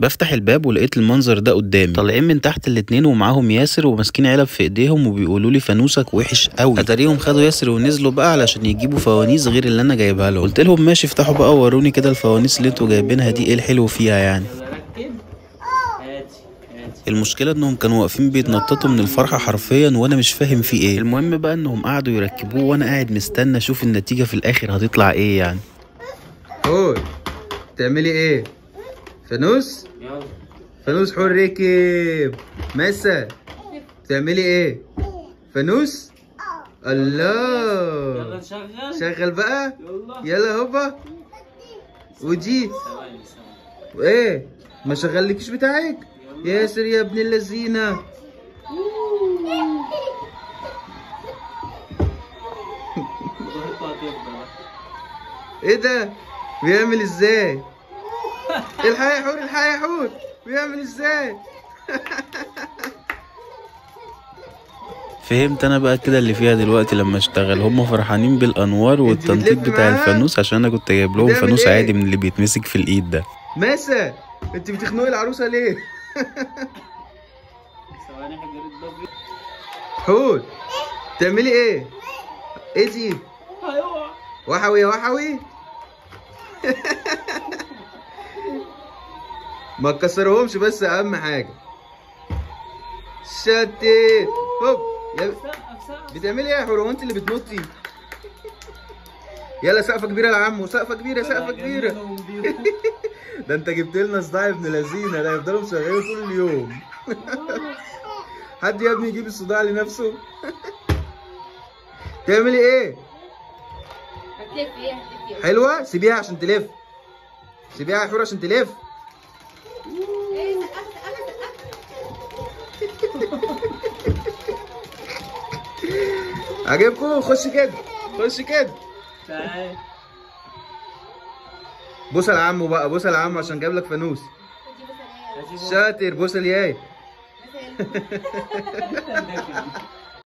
بفتح الباب ولقيت المنظر ده قدامي. طالعين من تحت الاتنين ومعاهم ياسر وماسكين علب في ايديهم وبيقولوا لي فانوسك وحش قوي. اتاريهم خدوا ياسر ونزلوا بقى علشان يجيبوا فوانيس غير اللي أنا جايبها لهم. قلت لهم ماشي افتحوا بقى ووروني كده الفوانيس اللي أنتوا جايبينها دي إيه الحلو فيها يعني. المشكلة انهم كانوا واقفين بيتنططوا من الفرحة حرفيا وأنا مش فاهم في إيه. المهم بقى إنهم قعدوا يركبوه وأنا قاعد مستنى أشوف النتيجة في الآخر هتطلع إيه يعني. حور تعملي إيه؟ فانوس؟ يلا. فانوس حور ركب مسا بتعملي إيه؟ فانوس؟ الله. يلا نشغل. شغل بقى؟ يلا. يلا هوبا. ثواني وايه ما شغلكش بتاعك؟ ياسر يا ابن اللذينة. إيه ده؟ بيعمل إزاي؟ الحق يا حور الحق يا حور بيعمل إزاي؟ فهمت. أنا بقى كده اللي فيها دلوقتي لما أشتغل. هم فرحانين بالأنوار والتنطيط بتاع؟ الفانوس عشان أنا كنت جايب لهم فانوس إيه؟ عادي من اللي بيتمسك في الإيد ده. مسا أنت بتخنقي العروسة ليه؟ حور تعملي إيه؟ إيه دي؟ وحوي يا وحوي. ما تكسرهمش بس أهم حاجة. شتت هوب. يا- سقف سقف بتعملي إيه يا حور هو انت اللي بتنطي. يلا سقفة كبيرة يا عمو سقفة كبيرة سقفة كبيرة. ده أنت جبت لنا صداع ابن لذينة ده يفضلوا مشغلين طول اليوم. حد يا ابني يجيب الصداع لنفسه؟ تعملي إيه؟ هتلف إيه؟ هتلف إيه؟ حلوة؟ سيبيها عشان تلف. سيبيها يا حور عشان تلف. عجبكم خش كده خش كده تعال بوسه لعمو بقى بوسه لعمو عشان جاب لك فانوس. شاطر بوسه لياي مثلا ده كده.